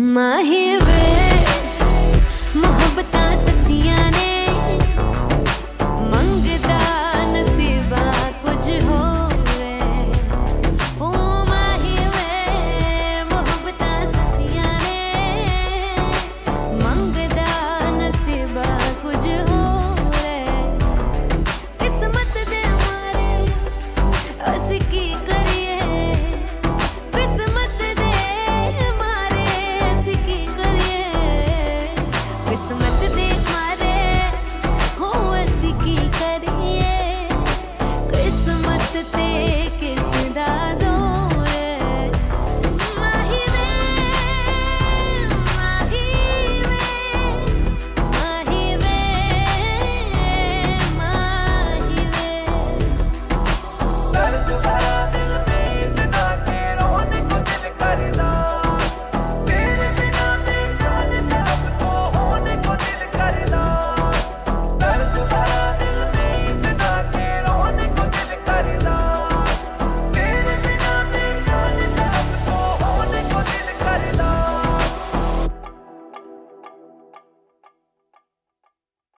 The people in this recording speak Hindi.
माहे वे मोहब्बतां सचिया ने